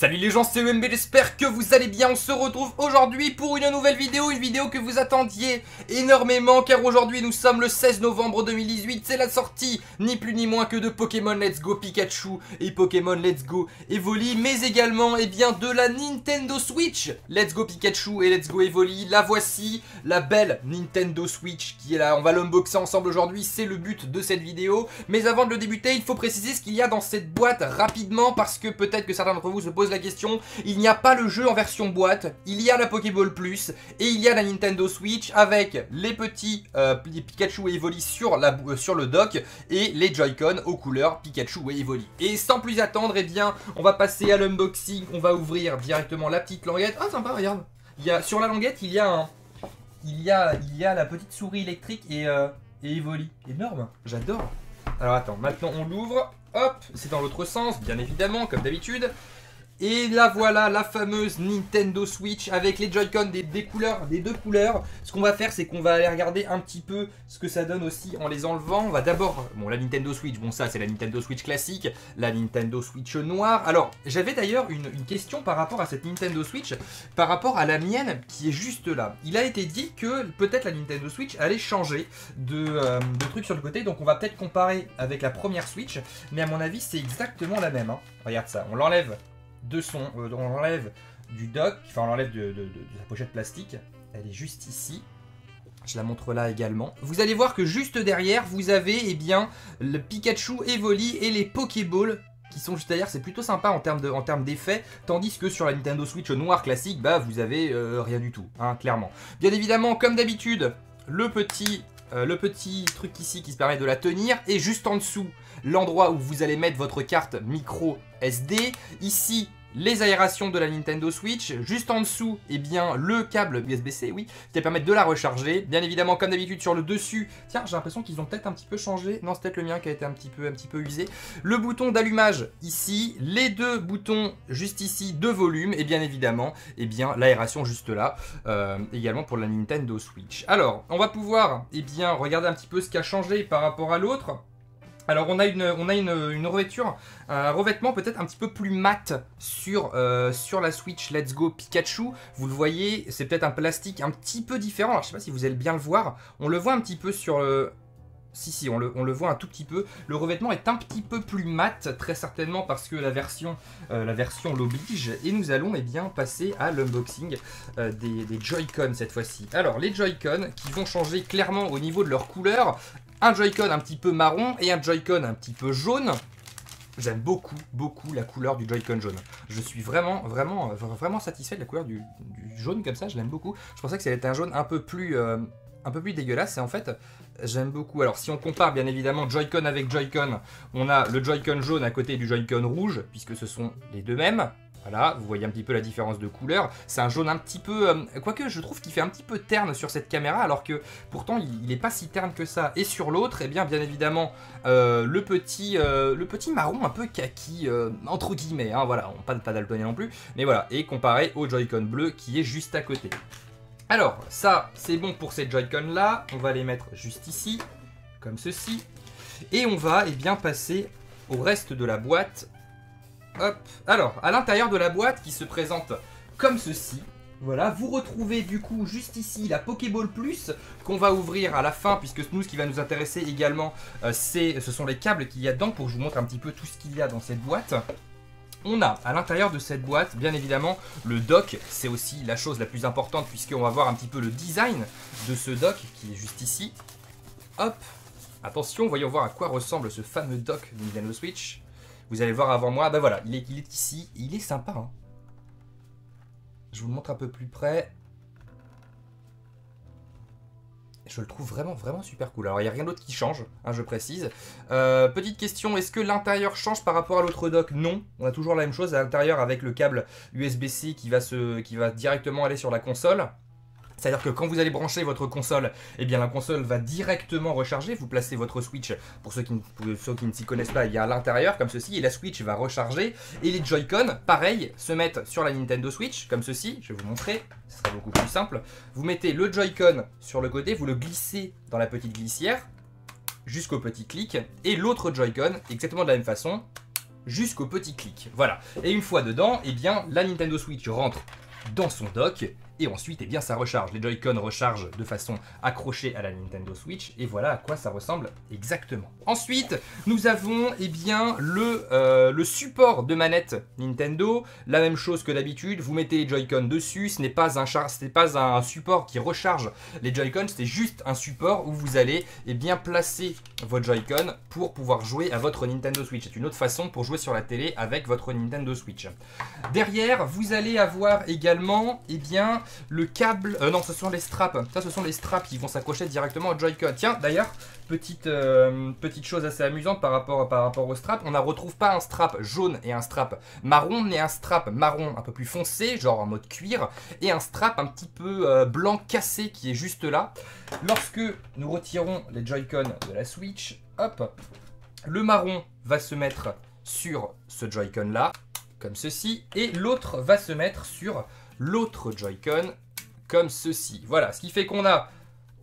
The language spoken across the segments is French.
Salut les gens, c'est EMB, j'espère que vous allez bien. On se retrouve aujourd'hui pour une nouvelle vidéo, une vidéo que vous attendiez énormément car aujourd'hui nous sommes le 16 novembre 2018. C'est la sortie, ni plus ni moins que de Pokémon Let's Go Pikachu et Pokémon Let's Go Evoli, mais également eh bien, de la Nintendo Switch. Let's Go Pikachu et Let's Go Evoli, la voici, la belle Nintendo Switch qui est là. On va l'unboxer ensemble aujourd'hui, c'est le but de cette vidéo. Mais avant de le débuter, il faut préciser ce qu'il y a dans cette boîte rapidement parce que peut-être que certains d'entre vous se la question, il n'y a pas le jeu en version boîte, il y a la Pokéball Plus et il y a la Nintendo Switch avec les petits euh, Pikachu et Evoli sur, la, euh, sur le dock et les Joy-Con aux couleurs Pikachu et Evoli. Et sans plus attendre, eh bien, on va passer à l'unboxing, on va ouvrir directement la petite languette. Ah sympa, regarde il y a, Sur la languette, il y a. Il y a, il y a la petite souris électrique et, euh, et Evoli. Énorme, j'adore. Alors attends, maintenant on l'ouvre. Hop, c'est dans l'autre sens, bien évidemment, comme d'habitude. Et là voilà la fameuse Nintendo Switch avec les Joy-Con des, couleurs, des deux couleurs. Ce qu'on va faire c'est qu'on va aller regarder un petit peu ce que ça donne aussi en les enlevant. On va d'abord, bon la Nintendo Switch, bon ça c'est la Nintendo Switch classique, la Nintendo Switch noire. Alors j'avais d'ailleurs une, question par rapport à cette Nintendo Switch, par rapport à la mienne qui est juste là. Il a été dit que peut-être la Nintendo Switch allait changer de, euh, trucs sur le côté, donc on va peut-être comparer avec la première Switch, mais à mon avis c'est exactement la même. Hein. Regarde ça, on l'enlève de son, euh, on l'enlève du dock, enfin on l'enlève de, de, sa pochette plastique. Elle est juste ici. Je la montre là également. Vous allez voir que juste derrière, vous avez eh bien, le Pikachu Evoli et les Pokéballs qui sont juste derrière. C'est plutôt sympa en termes d'effets. tandis que sur la Nintendo Switch noire classique, bah vous avez euh, rien du tout, hein, clairement. Bien évidemment, comme d'habitude, le petit euh, le petit truc ici qui se permet de la tenir et juste en dessous l'endroit où vous allez mettre votre carte micro SD. Ici les aérations de la Nintendo Switch, juste en dessous, eh bien, le câble USB-C, oui, qui va permettre de la recharger. Bien évidemment, comme d'habitude, sur le dessus, tiens, j'ai l'impression qu'ils ont peut-être un petit peu changé. Non, c'est peut-être le mien qui a été un petit peu, un petit peu usé. Le bouton d'allumage ici, les deux boutons juste ici de volume, et bien évidemment, eh bien, l'aération juste là, euh, également pour la Nintendo Switch. Alors, on va pouvoir, eh bien, regarder un petit peu ce qui a changé par rapport à l'autre. Alors on a une, on a une, revêture, un revêtement peut-être un petit peu plus mat sur, euh, sur la Switch Let's Go Pikachu. Vous le voyez, c'est peut-être un plastique un petit peu différent. Alors je sais pas si vous allez bien le voir. On le voit un petit peu sur le... Si, si, on le, on le, voit un tout petit peu. Le revêtement est un petit peu plus mat, très certainement parce que la version euh, l'oblige. Et nous allons eh bien, passer à l'unboxing euh, des, des Joy-Con cette fois-ci. Alors, les Joy-Con qui vont changer clairement au niveau de leur couleur un Joy-Con un petit peu marron et un Joy-Con un petit peu jaune. J'aime beaucoup, beaucoup la couleur du Joy-Con jaune. Je suis vraiment, vraiment, vraiment satisfait de la couleur du, jaune comme ça. Je l'aime beaucoup. Je pensais que ça allait être un jaune un peu plus, euh, un peu plus dégueulasse. Et en fait, j'aime beaucoup. Alors, si on compare bien évidemment Joy-Con avec Joy-Con, on a le Joy-Con jaune à côté du Joy-Con rouge, puisque ce sont les deux mêmes. Voilà, vous voyez un petit peu la différence de couleur. C'est un jaune un petit peu... Euh, quoique, je trouve qu'il fait un petit peu terne sur cette caméra, alors que pourtant, il n'est pas si terne que ça. Et sur l'autre, eh bien, bien évidemment, euh, le, petit, euh, le petit marron un peu kaki, entre guillemets. Hein, voilà, pas, pas non plus. Mais voilà, et comparé au Joy-Con bleu qui est juste à côté. Alors, ça, c'est bon pour ces Joy-Con là. On va les mettre juste ici, comme ceci. Et on va, eh bien, passer au reste de la boîte Hop. Alors, à l'intérieur de la boîte qui se présente comme ceci, voilà, vous retrouvez du coup juste ici la Pokéball Plus qu'on va ouvrir à la fin puisque nous ce qui va nous intéresser également euh, ce sont les câbles qu'il y a dedans pour que je vous montre un petit peu tout ce qu'il y a dans cette boîte. On a à l'intérieur de cette boîte, bien évidemment, le dock, c'est aussi la chose la plus importante puisqu'on va voir un petit peu le design de ce dock qui est juste ici. Hop, attention, voyons voir à quoi ressemble ce fameux dock de Nintendo Switch. Vous allez voir avant moi, ben voilà, il est, ici, il est sympa. Hein. Je vous le montre un peu plus près. Je le trouve vraiment, vraiment super cool. Alors, il n'y a rien d'autre qui change, hein, je précise. Euh, petite question, est-ce que l'intérieur change par rapport à l'autre dock? Non, on a toujours la même chose à l'intérieur avec le câble USB-C qui va directement aller sur la console. C'est-à-dire que quand vous allez brancher votre console, eh bien la console va directement recharger. Vous placez votre Switch, pour ceux qui, ne s'y connaissent pas, il y a à l'intérieur comme ceci, et la Switch va recharger. Et les Joy-Con, pareil, se mettent sur la Nintendo Switch, comme ceci. Je vais vous montrer, ce sera beaucoup plus simple. Vous mettez le Joy-Con sur le côté, vous le glissez dans la petite glissière, jusqu'au petit clic, et l'autre Joy-Con, exactement de la même façon, jusqu'au petit clic. Voilà. Et une fois dedans, eh bien, la Nintendo Switch rentre dans son dock et ensuite, eh bien, ça recharge. Les Joy-Con rechargent de façon accrochée à la Nintendo Switch, et voilà à quoi ça ressemble exactement. Ensuite, nous avons, eh bien, le, euh, le support de manette Nintendo. La même chose que d'habitude, vous mettez les Joy-Con dessus, ce n'est pas, un pas un support qui recharge les Joy-Con, c'est juste un support où vous allez, eh bien, placer votre Joy-Con pour pouvoir jouer à votre Nintendo Switch. C'est une autre façon pour jouer sur la télé avec votre Nintendo Switch. Derrière, vous allez avoir également, eh bien, le câble... Euh, non, ce sont les straps. Ça, ce sont les straps qui vont s'accrocher directement au Joy-Con. Tiens, d'ailleurs, petite, euh, petite chose assez amusante par rapport, par rapport au strap. On ne retrouve pas un strap jaune et un strap marron, mais un strap marron un peu plus foncé, genre en mode cuir, et un strap un petit peu euh, blanc cassé qui est juste là. Lorsque nous retirons les Joy-Con de la Switch, hop, le marron va se mettre sur ce Joy-Con là, comme ceci, et l'autre va se mettre sur l'autre Joy-Con comme ceci. Voilà, ce qui fait qu'on a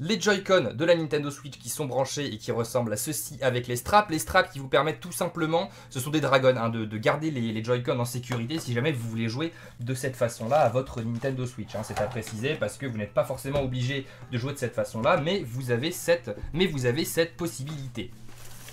les Joy-Con de la Nintendo Switch qui sont branchés et qui ressemblent à ceci avec les straps. Les straps qui vous permettent tout simplement, ce sont des dragons, hein, de, garder les, Joy-Con en sécurité si jamais vous voulez jouer de cette façon-là à votre Nintendo Switch. Hein. C'est à préciser parce que vous n'êtes pas forcément obligé de jouer de cette façon-là, mais mais vous avez cette possibilité.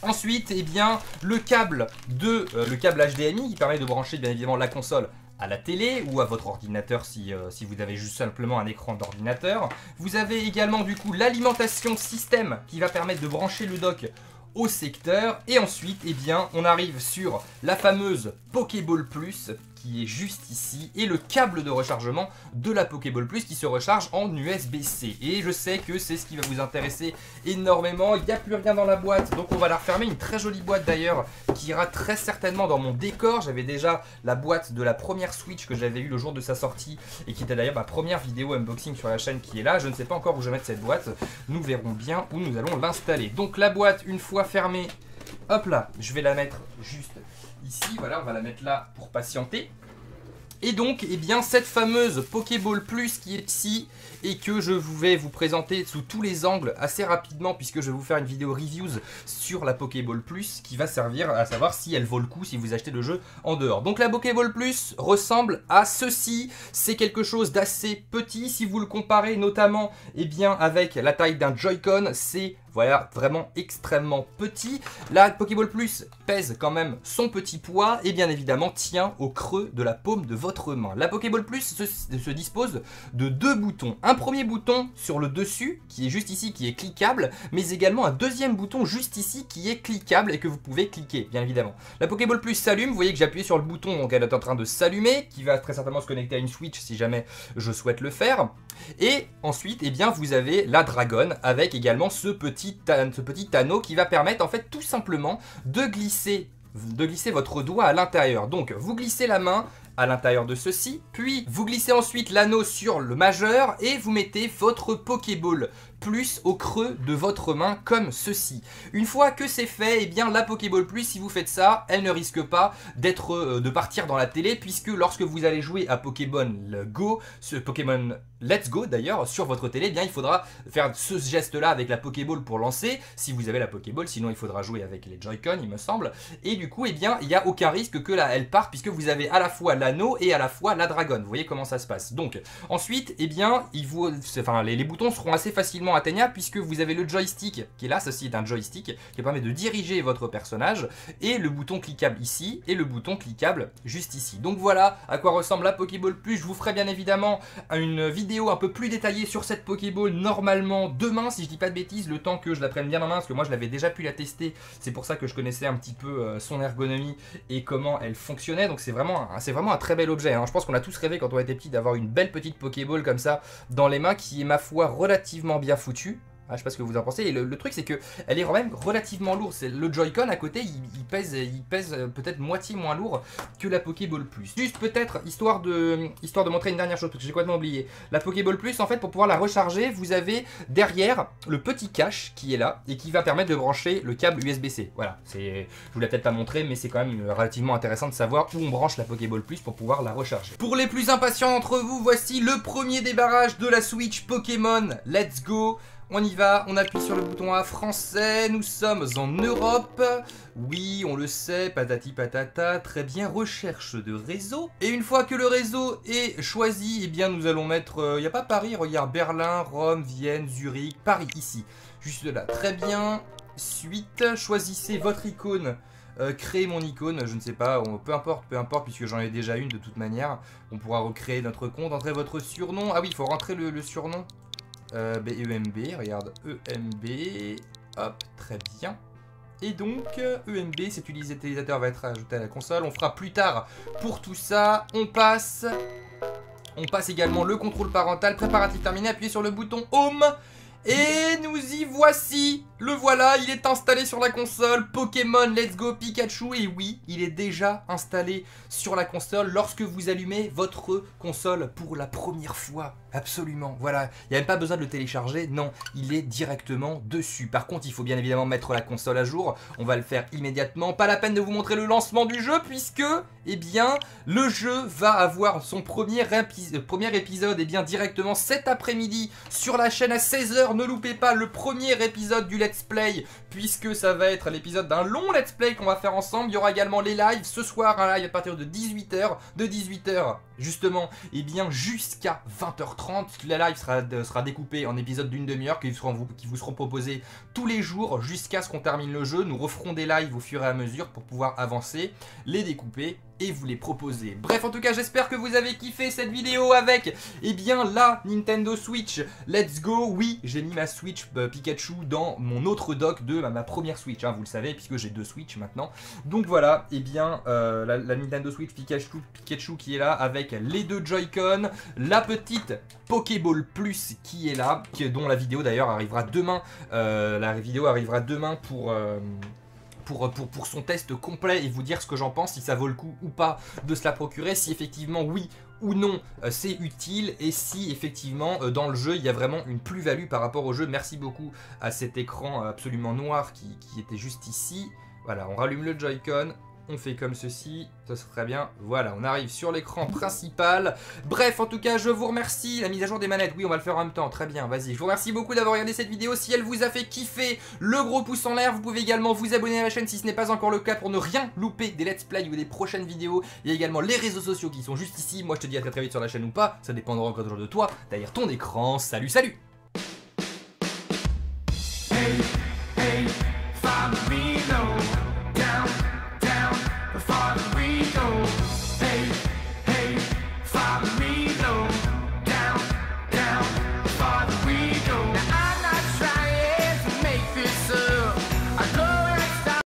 Ensuite, eh bien, le câble de euh, le câble HDMI qui permet de brancher bien évidemment la console à la télé ou à votre ordinateur si, euh, si vous avez juste simplement un écran d'ordinateur. Vous avez également du coup l'alimentation système qui va permettre de brancher le dock au secteur. Et ensuite, eh bien, on arrive sur la fameuse Pokéball Plus qui est juste ici et le câble de rechargement de la Pokéball Plus qui se recharge en USB-C. Et je sais que c'est ce qui va vous intéresser énormément. Il n'y a plus rien dans la boîte, donc on va la refermer. Une très jolie boîte d'ailleurs qui ira très certainement dans mon décor. J'avais déjà la boîte de la première Switch que j'avais eu le jour de sa sortie et qui était d'ailleurs ma première vidéo unboxing sur la chaîne qui est là. Je ne sais pas encore où je vais mettre cette boîte. Nous verrons bien où nous allons l'installer. Donc la boîte, une fois fermée, hop là, je vais la mettre juste ici. Voilà, on va la mettre là pour patienter. Et donc, eh bien, cette fameuse Pokéball Plus qui est ici et que je vais vous présenter sous tous les angles assez rapidement puisque je vais vous faire une vidéo reviews sur la Pokéball Plus qui va servir à savoir si elle vaut le coup si vous achetez le jeu en dehors. Donc la Pokéball Plus ressemble à ceci, c'est quelque chose d'assez petit si vous le comparez notamment eh bien, avec la taille d'un Joy-Con, c'est voilà, vraiment extrêmement petit. La Pokéball Plus pèse quand même son petit poids et bien évidemment tient au creux de la paume de votre main. La Pokéball Plus se, dispose de deux boutons. Un premier bouton sur le dessus qui est juste ici, qui est cliquable, mais également un deuxième bouton juste ici qui est cliquable et que vous pouvez cliquer, bien évidemment. La Pokéball Plus s'allume, vous voyez que j'ai appuyé sur le bouton, donc elle est en train de s'allumer, qui va très certainement se connecter à une Switch si jamais je souhaite le faire. Et ensuite, eh bien, vous avez la Dragon avec également ce petit, ce petit anneau qui va permettre en fait tout simplement de glisser de glisser votre doigt à l'intérieur. Donc vous glissez la main à l'intérieur de ceci, puis vous glissez ensuite l'anneau sur le majeur et vous mettez votre Pokéball plus au creux de votre main comme ceci. Une fois que c'est fait, eh bien la Pokéball Plus, si vous faites ça, elle ne risque pas d'être euh, de partir dans la télé puisque lorsque vous allez jouer à Pokémon Go, ce Pokémon Let's Go d'ailleurs, sur votre télé, eh bien il faudra faire ce geste-là avec la Pokéball pour lancer, si vous avez la Pokéball, sinon il faudra jouer avec les Joy-Con, il me semble. Et du coup, eh bien, il n'y a aucun risque que la, elle parte puisque vous avez à la fois l'anneau et à la fois la Dragon. Vous voyez comment ça se passe. Donc, ensuite, eh bien, les boutons seront assez facilement atteignable puisque vous avez le joystick qui est là, ceci est un joystick qui permet de diriger votre personnage et le bouton cliquable ici et le bouton cliquable juste ici. Donc voilà à quoi ressemble la Pokéball Plus. Je vous ferai bien évidemment une vidéo un peu plus détaillée sur cette Pokéball normalement demain si je dis pas de bêtises, le temps que je la prenne bien en main parce que moi je l'avais déjà pu la tester. C'est pour ça que je connaissais un petit peu euh, son ergonomie et comment elle fonctionnait. Donc c'est vraiment, vraiment un très bel objet. Hein. Je pense qu'on a tous rêvé quand on était petit d'avoir une belle petite Pokéball comme ça dans les mains qui est ma foi relativement bien foutu. Ah, je sais pas ce que vous en pensez. Et le, truc, c'est que elle est quand même relativement lourde. Le Joy-Con à côté, il, pèse, pèse peut-être moitié moins lourd que la Pokéball Plus. Juste peut-être, histoire de, montrer une dernière chose, parce que j'ai complètement oublié. La Pokéball Plus, en fait, pour pouvoir la recharger, vous avez derrière le petit cache qui est là et qui va permettre de brancher le câble USB-C. Voilà, c'est, je vous l'ai peut-être pas montré, mais c'est quand même relativement intéressant de savoir où on branche la Pokéball Plus pour pouvoir la recharger. Pour les plus impatients d'entre vous, voici le premier débarrage de la Switch Pokémon Let's Go. On y va, on appuie sur le bouton A français, nous sommes en Europe. Oui, on le sait, patati patata, très bien, recherche de réseau. Et une fois que le réseau est choisi, eh bien nous allons mettre, il euh, n'y a pas Paris, regarde, Berlin, Rome, Vienne, Zurich, Paris, ici. Juste là, très bien. Suite, choisissez votre icône. Euh, créer mon icône, je ne sais pas, peu importe, peu importe, puisque j'en ai déjà une de toute manière. On pourra recréer notre compte, entrez votre surnom. Ah oui, il faut rentrer le, surnom. Euh, EMB, regarde, EMB, hop, très bien. Et donc, EMB, cet utilisateur va être ajouté à la console. On fera plus tard pour tout ça. On passe. On passe également le contrôle parental. Préparatif terminé. Appuyez sur le bouton Home. Et nous y voici Le voilà, il est installé sur la console Pokémon Let's Go Pikachu Et oui, il est déjà installé sur la console lorsque vous allumez votre console pour la première fois Absolument, voilà, il n'y a même pas besoin de le télécharger, non, il est directement dessus. Par contre, il faut bien évidemment mettre la console à jour, on va le faire immédiatement. Pas la peine de vous montrer le lancement du jeu puisque, eh bien, le jeu va avoir son premier, euh, épisode, eh bien, directement cet après-midi sur la chaîne à 16h. Ne loupez pas le premier épisode du Let's Play puisque ça va être l'épisode d'un long Let's Play qu'on va faire ensemble. Il y aura également les lives, ce soir un live à partir de 18h, de 18h justement, eh bien, jusqu'à 20h30 la live sera, sera découpée en épisodes d'une demi-heure qui, qui, vous seront proposés tous les jours jusqu'à ce qu'on termine le jeu. Nous referons des lives au fur et à mesure pour pouvoir avancer, les découper et vous les proposer. Bref, en tout cas, j'espère que vous avez kiffé cette vidéo avec, eh bien, la Nintendo Switch. Let's go Oui, j'ai mis ma Switch euh, Pikachu dans mon autre dock de ma première Switch, hein, vous le savez, puisque j'ai deux Switch maintenant. Donc voilà, eh bien, euh, la, Nintendo Switch Pikachu, Pikachu qui est là avec les deux Joy-Con, la petite Pokéball Plus qui est là, dont la vidéo d'ailleurs arrivera demain. Euh, la vidéo arrivera demain pour... Pour, pour, pour, son test complet et vous dire ce que j'en pense, si ça vaut le coup ou pas de se la procurer, si effectivement oui ou non euh, c'est utile et si effectivement euh, dans le jeu il y a vraiment une plus-value par rapport au jeu. Merci beaucoup à cet écran absolument noir qui, qui était juste ici. Voilà, on rallume le Joy-Con, on fait comme ceci, ça serait très bien. Voilà, on arrive sur l'écran principal. Bref, en tout cas, je vous remercie. La mise à jour des manettes, oui, on va le faire en même temps. Très bien, vas-y. Je vous remercie beaucoup d'avoir regardé cette vidéo. Si elle vous a fait kiffer, le gros pouce en l'air. Vous pouvez également vous abonner à la chaîne si ce n'est pas encore le cas pour ne rien louper des let's play ou des prochaines vidéos. Il y a également les réseaux sociaux qui sont juste ici. Moi, je te dis à très très vite sur la chaîne ou pas. Ça dépendra encore toujours de toi. Derrière ton écran. Salut, salut